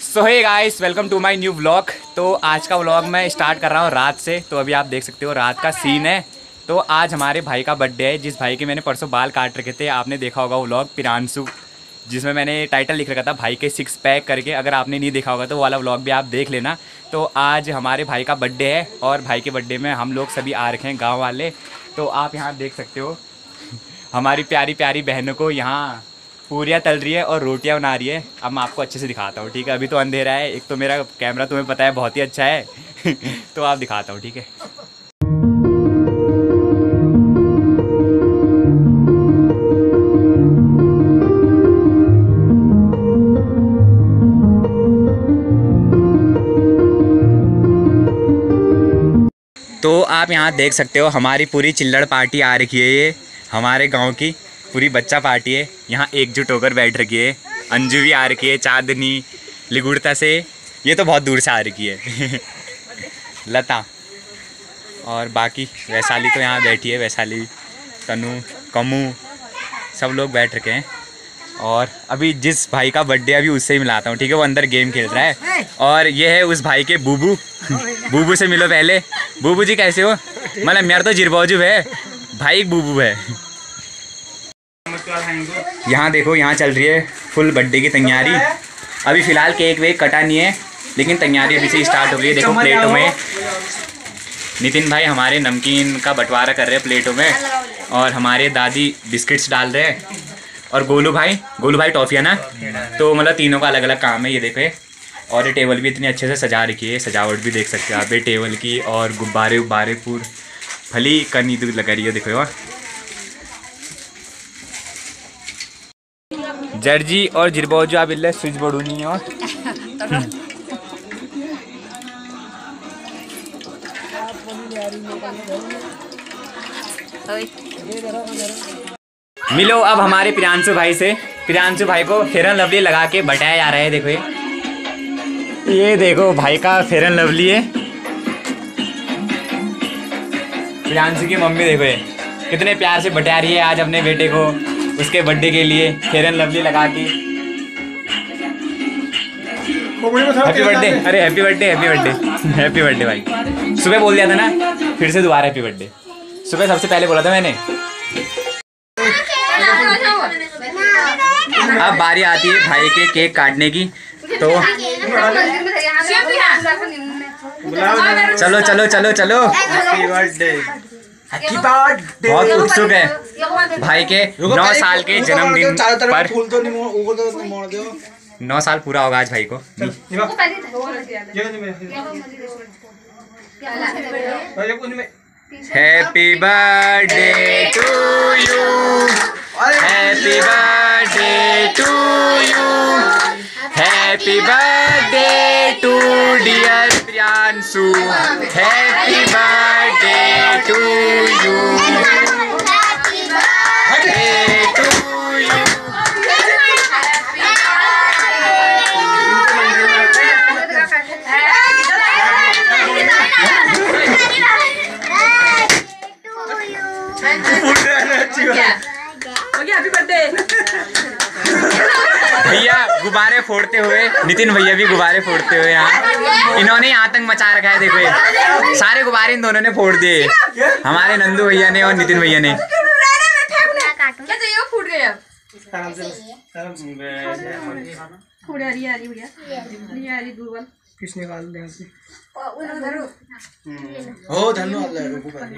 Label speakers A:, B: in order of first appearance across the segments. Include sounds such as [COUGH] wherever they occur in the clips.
A: So hey. Guys welcome to my new vlog तो आज का व्लॉग मैं स्टार्ट कर रहा हूँ रात से। तो अभी आप देख सकते हो रात का सीन है। तो आज हमारे भाई का बर्थडे है, जिस भाई के मैंने परसों बाल काट रखे थे, आपने देखा होगा व्लॉग पिरांशु जिसमें मैंने टाइटल लिख रखा था, भाई के सिक्स पैक करके, अगर आपने नहीं देखा होगा तो वो वाला व्लॉग भी आप देख लेना। तो आज हमारे भाई का बर्थडे है, और भाई के बर्थडे में हम लोग सभी आ रखे हैं गाँव वाले। तो आप यहाँ देख सकते हो, [LAUGHS] हमारी प्यारी प्यारी बहनों को यहाँ पूरियाँ तल रही है और रोटियाँ बना रही है। अब मैं आपको अच्छे से दिखाता हूँ, ठीक है? अभी तो अंधेरा है, एक तो मेरा कैमरा तुम्हें पता है, बहुत ही अच्छा है। [LAUGHS] तो आप दिखाता हूँ, ठीक है? आप यहाँ देख सकते हो, हमारी पूरी चिल्लड़ पार्टी आ रखी है ये। हमारे गाँव की पूरी बच्चा पार्टी है। यहाँ एकजुट होकर बैठ रखी है। अंजू भी आ रखी है, चांदनी, लिगुड़ता से। ये तो बहुत दूर से आ रखी है। [LAUGHS] लता और बाकी वैशाली तो यहाँ बैठी है, वैशाली, तनु, कमू, सब लोग बैठ रखे हैं। और अभी जिस भाई का बर्थडे अभी उससे ही मिलाता हूँ ठीक है? वो अंदर गेम खेल रहा है। और ये है उस भाई के बूबू। बूबू से मिलो पहले। बूबू जी कैसे हो? मतलब मेरा तो जिरबाजू है। भाई एक बूबू है। यहाँ देखो यहाँ चल रही है फुल बर्थडे की तैयारी। अभी फ़िलहाल केक वेक कटा नहीं है लेकिन तैयारी अभी से स्टार्ट हो गई है। देखो प्लेटों में। नितिन भाई हमारे नमकीन का बंटवारा कर रहे हैं प्लेटों में। और हमारे दादी बिस्किट्स डाल रहे हैं। और गोलू भाई गोलू भाई टॉफिया ना? तो मतलब तीनों का अलग अलग काम है ये देखो ये। और ये टेबल भी इतनी अच्छे से सजा रखी है सजावट भी देख सकते हो आप। ये टेबल की और गुब्बारे उब्बारे पूर भली करनी तो लगा रही है देखो यार जर्जी और जिरबोजो आप इल्ले स्विच बोर्ड नहीं और [LAUGHS] मिलो अब हमारे प्रियांशु भाई से। प्रियांशु भाई को फेरन लवली लगा के बटाया जा रहा है, देखो ये। ये देखो भाई का फेरन लवली है। प्रियांशु की मम्मी देखो ये, कितने प्यार से बटा रही है आज अपने बेटे को, उसके बर्थडे के लिए फेरन लवली लगा के। हैप्पी बर्थडे अरे happy birthday happy birthday happy birthday भाई। सुबह बोल दिया था ना, फिर से दोबारा हैप्पी बर्थडे सुबह सबसे पहले बोला था मैंने अब बारी आती है भाई के केक काटने की तो चलो चलो चलो चलो। बहुत उत्सुक है। भाई के नौ साल के जन्मदिन पर
B: फूल तो तो
A: नौ साल पूरा होगा आज भाई को। Happy birthday to you happy birthday to you happy birthday to dear Priyanshu happy birthday to you to गुब्बारे फोड़ते हुए नितिन भैया भी गुब्बारे फोड़ते हुए यहाँ। इन्होंने आतंक मचा रखा है देखो ये। सारे गुब्बारे इन दोनों ने फोड़ दिए। हमारे नंदू भैया ने और नितिन भैया ने।
C: फूट गया
B: आराम से आराम से
C: फूट रही है भैया ये आ रही दूर
B: किस निकाल दे से हो। धन्यवाद ले रुको पहले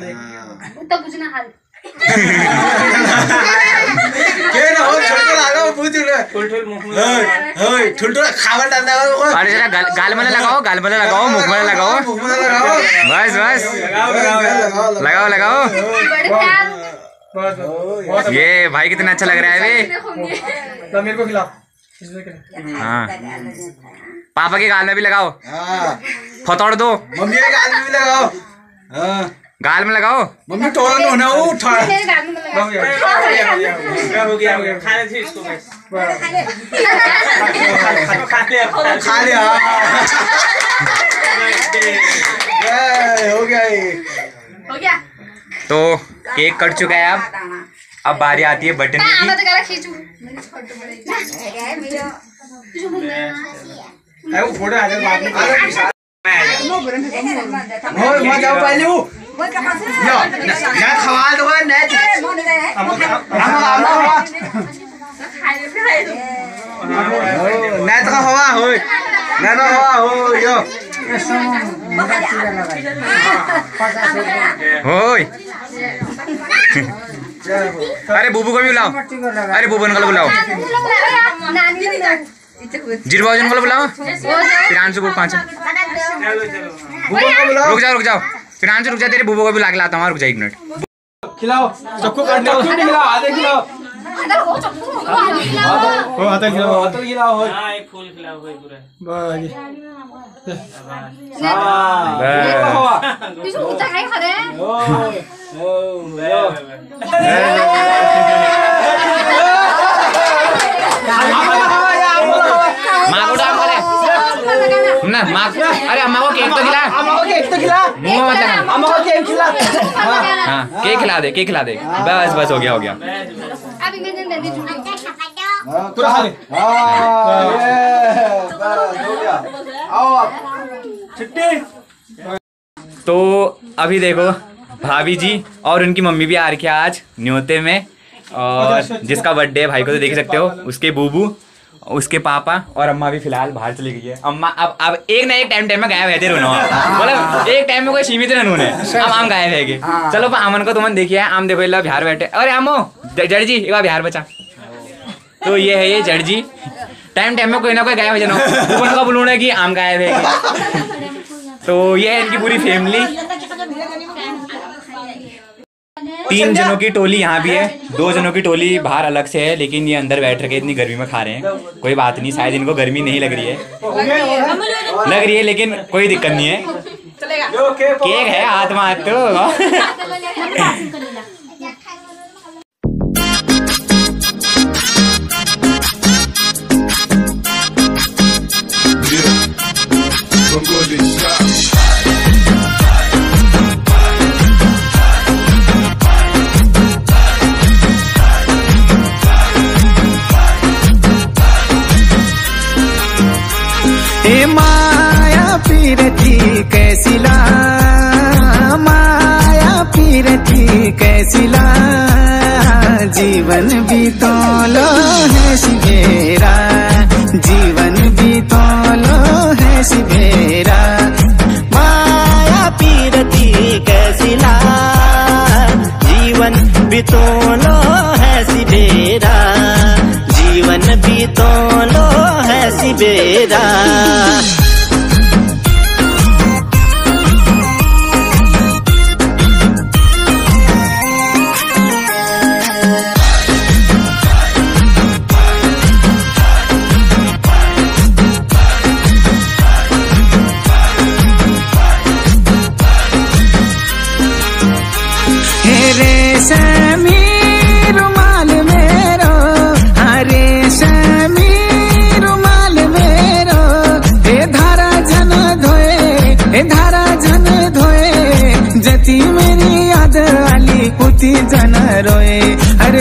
B: ले के ना हो लगा है
A: जरा गाल में लगाओ गाल में लगाओ मुख में लगाओ। बस बस।
B: लगाओ लगाओ
A: ये भाई कितना अच्छा लग रहा है वे
B: मेरे को खिला
A: हाँ। पापा के गाल में भी लगाओ।
B: हाँ।
A: फतोड़ दो।
B: मम्मी के गाल में भी लगाओ। हाँ।
A: गाल में लगाओ।
B: मम्मी टोला नो ना वो उठा।
C: मेरे गाल में लगा।
B: हो। गया
D: हो गया? खा ले इसको
B: खा लिया। [LAUGHS] ये, हो गया ये।
C: हो गया।
A: तो केक कट चुका है अब। अब बारी आती है बटन
C: मैं
A: की।
C: तो
B: वो फ़ोटो आ जाए बाद में। हो मत जाओ पहले वो यो ना खवा दो ना हम हम हम ना तो हवा हो ना तो हवा हो यो
A: होय अरे बुबू को भी बुलाओ अरे बुबू को बुलाओ ज़ीरो भाजी अंकल को बुलाओ फिरांशु को पाँच रुक जाओ रुक जाओ फिरांशु रुक जा तेरे बुबो को भी ला लाता हूँ रुक जा एक मिनट।
B: खिलाओ सबको काटने क्यों नहीं खिलाओ आधे खिलाओ। हो आधे खिलाओ आधे खिलाओ हो
D: हाँ एक फूल खिलाओ भाई पूरा।
B: बस
A: माँ ना अरे अम्मा को केक तो खिला।
B: अम्मा को केक तो खिला।
A: मुँह मत लगा
B: अम्मा को केक खिला।
A: हाँ केक खिला दे केक खिला दे। बस बस हो गया हो गया।
B: पूरा ले हाँ ये बस हो गया। आओ आप। छुट्टी।
A: तो अभी देखो भाभी जी और उनकी मम्मी भी आ रखी है आज न्योते में। और जिसका बर्थडे है भाई को तो देख सकते हो उसके बूबू। उसके पापा और अम्मा भी फ़िलहाल बाहर चली गई है। अम्मा अब अब एक ना एक टाइम टाइम में गायब रहते रहो मतलब एक टाइम में कोई सीमित रहने उन्हें अब आम गायब है चलो अमन को तुमने देखिए आम देखो इला बिहार बैठे। अरे आमो जड़ जी एक बार बिहार बचा। तो ये है ये जड़ जी टाइम टाइम में कोई ना कोई गायब है जनो। ऊपर का बुलूना कि आम गायब है तो ये है इनकी पूरी फैमिली तीन जनों की टोली यहाँ भी है। [LAUGHS] दो जनों की टोली बाहर अलग से है लेकिन ये अंदर बैठ रखे इतनी गर्मी में खा रहे हैं। कोई बात नहीं शायद इनको गर्मी नहीं लग रही है। लग रही है लेकिन कोई दिक्कत नहीं है।
B: केक
A: है हाथ में हाथ तो
E: Golden.
F: जीवन बीतोलो है सिवेरा जीवन बीतोलो है सिवेरा माया पीरती कैसी ला जीवन बितोलो है सिवेरा जीवन बीतोलो है सिवेरा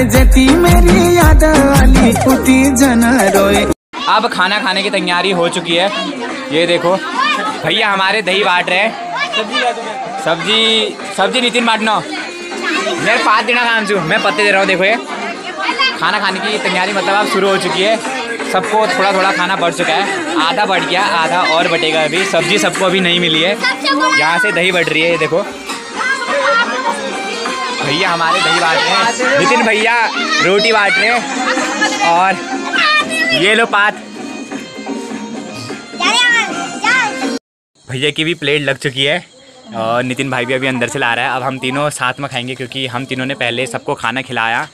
F: जती मेरी याद आली उती जन रोए।
A: अब खाना खाने की तैयारी हो चुकी है। ये देखो। भैया, हमारे दही बांट रहे हैं। सब्ज़ी सब्ज़ी नितिन बांटना। मेरे पाँच देना काम छू मैं पत्ते दे रहा हूँ, देखो ये। खाना खाने की तैयारी मतलब अब शुरू हो चुकी है। सबको थोड़ा थोड़ा खाना बढ़ चुका है। आधा बढ़ गया, आधा और बटेगा अभी। सब्ज़ी सबको अभी नहीं मिली है। यहाँ से दही बढ़ रही है, ये देखो। भैया हमारे दही बांट रहे हैं। नितिन भैया रोटी बांट रहे हैं। और ये लो पात। भैया की भी प्लेट लग चुकी है और नितिन भाई भी अभी अंदर से ला रहा है। अब हम तीनों साथ में खाएँगे क्योंकि हम तीनों ने पहले सबको खाना खिलाया।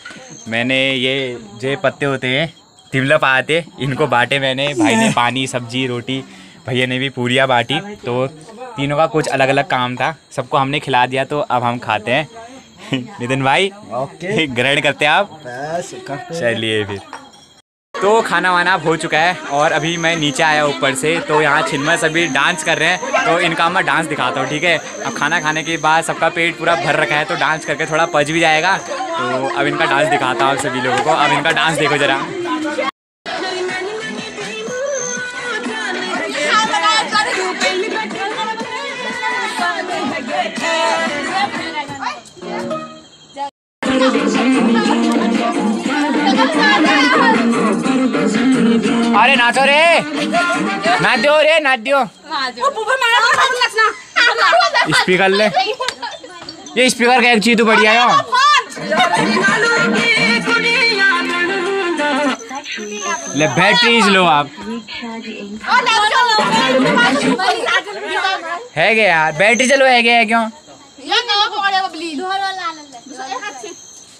A: मैंने ये जो पत्ते होते हैं तिमला पाते, इनको बांटे मैंने। भाई ने पानी, सब्ज़ी, रोटी, भैया ने भी पूरियाँ बांटी। तो तीनों का कुछ अलग अलग काम था। सबको हमने खिला दिया तो अब हम खाते हैं। [LAUGHS] नितिन भाई
B: ओके। [LAUGHS]
A: ग्रहण करते हैं आप। चलिए फिर। तो खाना वाना हो चुका है और अभी मैं नीचे आया ऊपर से तो यहाँ छिन्मय सभी डांस कर रहे हैं तो इनका मैं डांस दिखाता हूँ ठीक है? अब खाना खाने के बाद सबका पेट पूरा भर रखा है तो डांस करके थोड़ा पच भी जाएगा। तो अब इनका डांस दिखाता हूँ सभी लोगों को। अब इनका डांस देखो जरा। अरे नाचो रे। नाच रे नाच स्पीकर ले। ये स्पीकर का एक चीज़ तो बढ़िया है। ले बैटरी लो आप। है क्या यार? बैटरी चलो है क्या क्यों?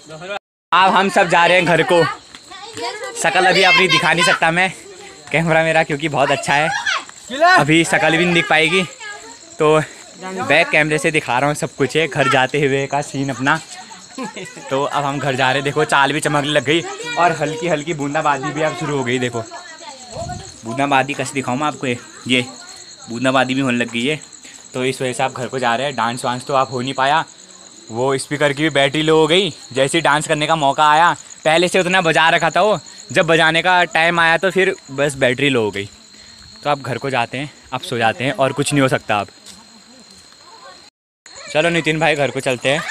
A: अब हम सब जा रहे हैं घर को। शकल अभी अपनी दिखा नहीं सकता मैं। कैमरा मेरा क्योंकि बहुत अच्छा है। अभी शकल भी नहीं दिख पाएगी। तो बैक कैमरे से दिखा रहा हूँ सब कुछ है। घर जाते हुए का सीन अपना। तो अब हम घर जा रहे हैं। देखो चाल भी चमकने लग गई। और हल्की हल्की बूंदाबांदी भी अब शुरू हो गई देखो। बूंदाबांदी कैसे दिखाऊँ मैं आपको? ये ये बूंदाबांदी भी होने लग गई है। तो इस वजह से आप घर को जा रहे हैं। डांस वांस तो आप हो नहीं पाया। वो स्पीकर की भी बैटरी लो हो गई। जैसे ही डांस करने का मौका आया पहले से उतना बजा रखा था वो। जब बजाने का टाइम आया तो फिर बस बैटरी लो हो गई। तो आप घर को जाते हैं आप सो जाते हैं और कुछ नहीं हो सकता आप चलो नितिन भाई घर को चलते हैं।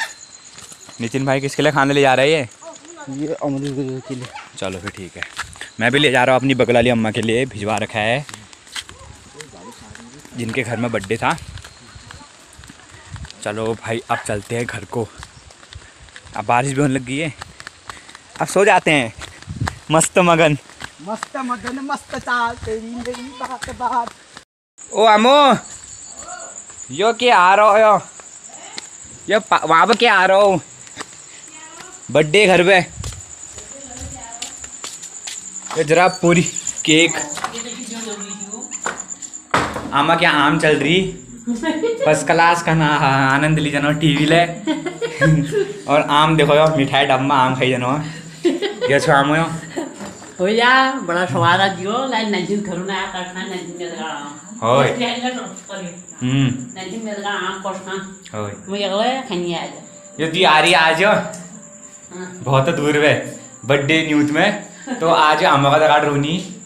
A: नितिन भाई किसके लिए खाने ले जा रहे हैं ये?
B: ये अमरूद के लिए।
A: चलो फिर ठीक है। मैं भी ले जा रहा हूँ अपनी बगल वाली अम्मा के लिए भिजवा रखा है। जिनके घर में बर्थडे था। चलो भाई अब चलते हैं घर को। अब बारिश भी होने लग गई है। अब सो जाते हैं। मस्त मगन।
B: मस्त मगन मस्त चाल तेरी मेरी बात बात।
A: ओ अमो यो के आ रहा हो? यो यो वहाँ पे क्या आ रहा। हो बर्थडे घर पे। ये जरा पूरी केक। आमा क्या आम चल रही। फ़र्स्ट क्लास का ना हाँ, आनंद ली जानो टीवी ले। और आम देखो यो मिठाई डब्बा आम खाई जानो। ये छो आम
G: हो
A: या। बड़ा स्वाद आ रही हम्म। आज बहुत दूर वे बर्थडे न्यूज़ में। तो आज आम का
G: तो काट रोनी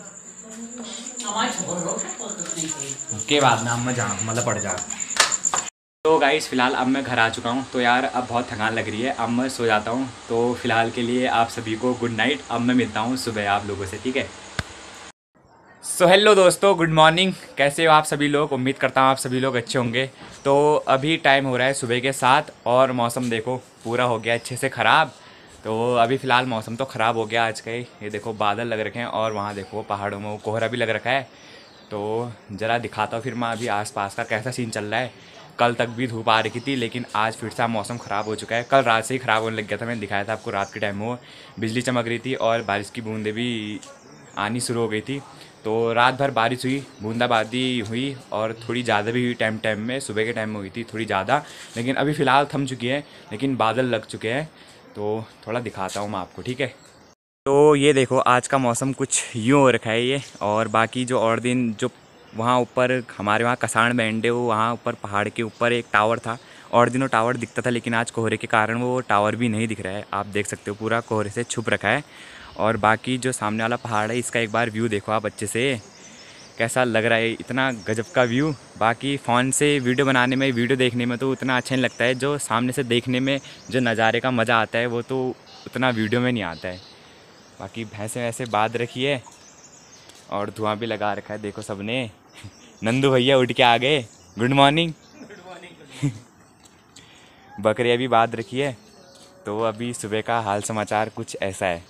A: के बाद में मैं जा मतलब पड़ जा तो गाइस फ़िलहाल अब मैं घर आ चुका हूँ। तो यार, अब बहुत थकान लग रही है। अब मैं सो जाता हूँ। तो फ़िलहाल के लिए आप सभी को गुड नाइट अब मैं मिलता हूँ सुबह आप लोगों से, ठीक है? सो हेलो दोस्तों गुड मॉर्निंग कैसे हो आप सभी लोग? उम्मीद करता हूँ आप सभी लोग अच्छे होंगे। तो अभी टाइम हो रहा है सुबह के साथ और मौसम देखो, पूरा हो गया अच्छे से ख़राब। तो अभी फ़िलहाल मौसम तो ख़राब हो गया आज का ही। ये देखो, बादल लग रखे हैं और वहाँ देखो, पहाड़ों में कोहरा भी लग रखा है। तो ज़रा दिखाता हूँ फिर मैं अभी आसपास का कैसा सीन चल रहा है। कल तक भी धूप आ रही थी, लेकिन आज फिर से मौसम ख़राब हो चुका है। कल रात से ही ख़राब होने लग गया था, मैंने दिखाया था आपको रात के टाइम वो बिजली चमक रही थी और बारिश की बूंदें भी आनी शुरू हो गई थी। तो रात भर बारिश हुई, बूंदाबांदी हुई और थोड़ी ज़्यादा भी हुई टाइम टाइम में, सुबह के टाइम में हुई थी थोड़ी ज़्यादा। लेकिन अभी फ़िलहाल थम चुकी है, लेकिन बादल लग चुके हैं। तो थोड़ा दिखाता हूँ मैं आपको, ठीक है? तो ये देखो, आज का मौसम कुछ यूँ हो रखा है ये। और बाकी जो और दिन जो वहाँ ऊपर, हमारे वहाँ कसाण बैंडे वो वहाँ ऊपर पहाड़ के ऊपर एक टावर था। और दिनों टावर दिखता था, लेकिन आज कोहरे के कारण वो टावर भी नहीं दिख रहा है। आप देख सकते हो, पूरा कोहरे से छुप रखा है। और बाकी जो सामने वाला पहाड़ है, इसका एक बार व्यू देखो आप अच्छे से। कैसा लग रहा है? इतना गजब का व्यू बाकी फ़ोन से वीडियो बनाने में वीडियो देखने में तो उतना अच्छा नहीं लगता है। जो सामने से देखने में, जो नज़ारे का मज़ा आता है, वो तो उतना वीडियो में नहीं आता है। बाकी भैंसे वैसे बाँध रखी है और धुआँ भी लगा रखा है, देखो सबने। [LAUGHS] नंदू भैया उठ के आ गए। गुड मॉर्निंग बकरियाँ भी बाँध रखी है तो अभी सुबह का हाल समाचार कुछ ऐसा है।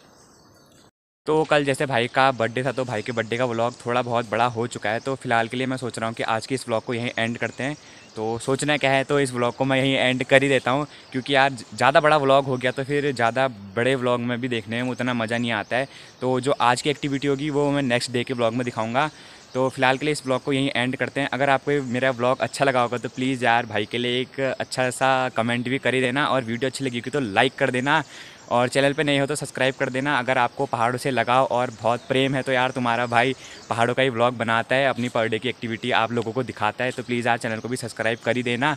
A: तो कल जैसे भाई का बर्थडे था तो भाई के बर्थडे का व्लॉग थोड़ा बहुत बड़ा हो चुका है। तो फ़िलहाल के लिए मैं सोच रहा हूँ कि आज के इस व्लॉग को यहीं एंड करते हैं। तो सोचना क्या है तो इस व्लॉग को मैं यहीं एंड कर ही देता हूँ, क्योंकि यार ज़्यादा बड़ा व्लॉग हो गया तो फिर ज़्यादा बड़े व्लॉग में भी देखने में उतना मज़ा नहीं आता है। तो जो आज की एक्टिविटी होगी, वो मैं नेक्स्ट डे के व्लॉग में दिखाऊँगा। तो फ़िलहाल के लिए इस ब्लॉग को यहीं एंड करते हैं। अगर आपको मेरा ब्लॉग अच्छा लगा होगा तो प्लीज़ यार भाई के लिए एक अच्छा सा कमेंट भी कर ही देना, और वीडियो अच्छी लगी होगी तो लाइक कर देना। और चैनल पे नहीं हो तो सब्सक्राइब कर देना। अगर आपको पहाड़ों से लगाव और बहुत प्रेम है तो यार तुम्हारा भाई पहाड़ों का ही ब्लॉग बनाता है, अपनी पर डे की एक्टिविटी आप लोगों को दिखाता है तो प्लीज़ यार चैनल को भी सब्सक्राइब कर ही देना।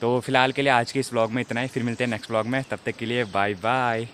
A: तो फ़िलहाल के लिए आज के इस ब्लॉग में इतना ही, फिर मिलते हैं नेक्स्ट ब्लॉग में, तब तक के लिए बाय बाय